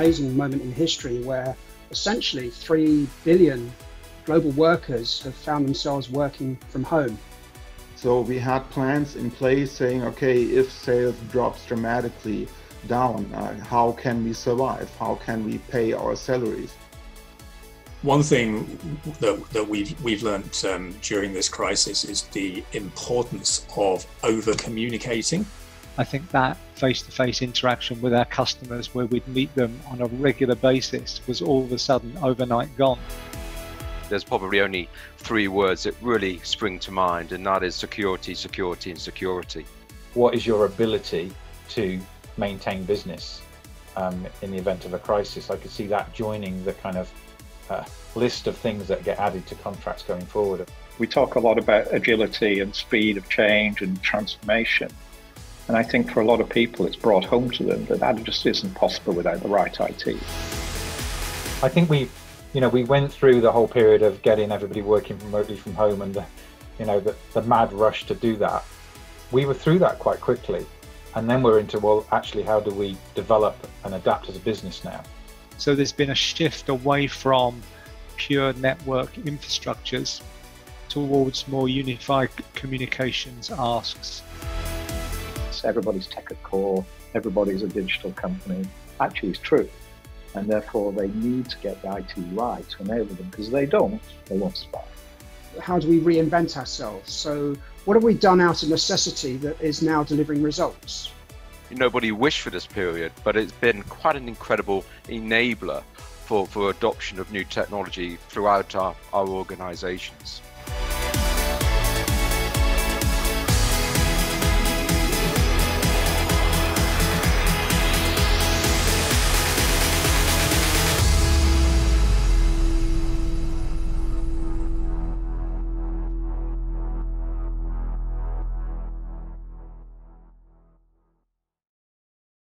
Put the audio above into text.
amazing moment in history where essentially 3 billion global workers have found themselves working from home. So we had plans in place saying, okay, if sales drops dramatically down, uh, how can we survive? How can we pay our salaries? One thing that, that we've, we've learned um, during this crisis is the importance of over communicating. I think that face to face interaction with our customers, where we'd meet them on a regular basis, was all of a sudden overnight gone. There's probably only three words that really spring to mind, and that is security, security, and security. What is your ability to maintain business um, in the event of a crisis? I could see that joining the kind of uh, list of things that get added to contracts going forward. We talk a lot about agility and speed of change and transformation. And I think for a lot of people, it's brought home to them that that just isn't possible without the right IT. I think we, you know, we went through the whole period of getting everybody working remotely from home and the, you know, the, the mad rush to do that. We were through that quite quickly. And then we're into, well, actually, how do we develop and adapt as a business now? So there's been a shift away from pure network infrastructures towards more unified communications asks. Everybody's tech at core, everybody's a digital company. Actually, it's true. And therefore, they need to get the IT right to enable them because they don't, they won't survive. How do we reinvent ourselves? So, what have we done out of necessity that is now delivering results? nobody wished for this period, but it's been quite an incredible enabler for, for adoption of new technology throughout our, our organizations.